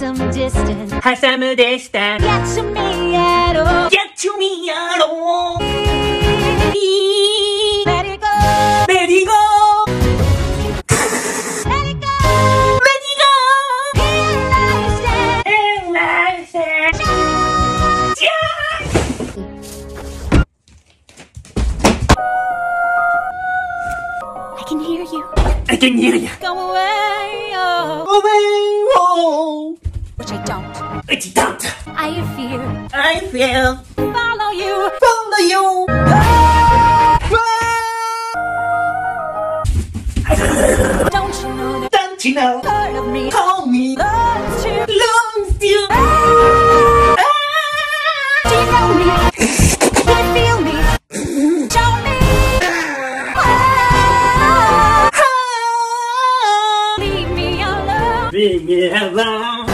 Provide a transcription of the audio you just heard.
some distance. Have some distance. Get to me at all. Get to me alone. Let it go. Let it go. Let it go. Let it go. Here I stand. And I I can hear you. I can hear you. Go away. Oh. Away. Which I don't. It's don't. I fear. I feel Follow you. follow you. Don't you know that Don't you know? part of me Call me. loves to Longs you. Do you know me? Do you feel me? Show me. Ah, leave me alone. Leave me alone.